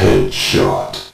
Headshot.